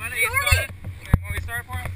When we start for him,